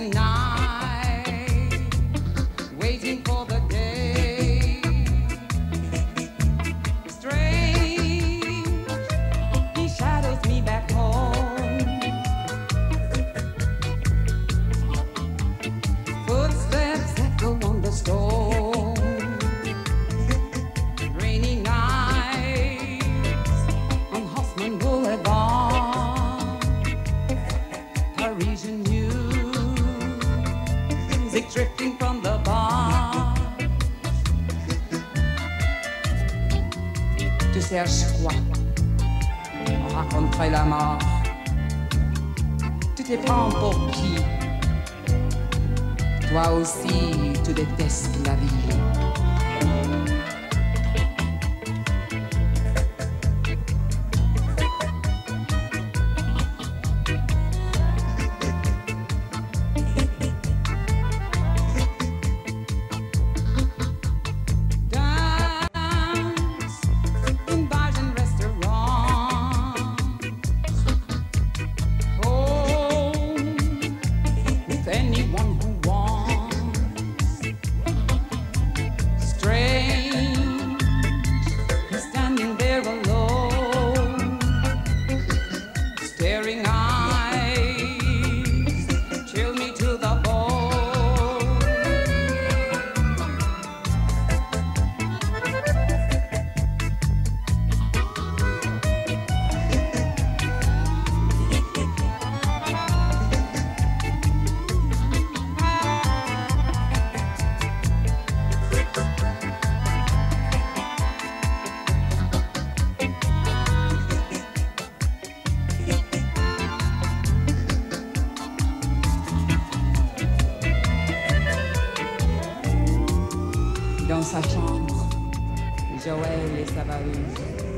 tonight. drifting from the bar. Tu cherches quoi? On raconterait la mort. Tu te prends pour qui? Toi aussi, tu détestes la vie. sa chambre. Joël et sa valise.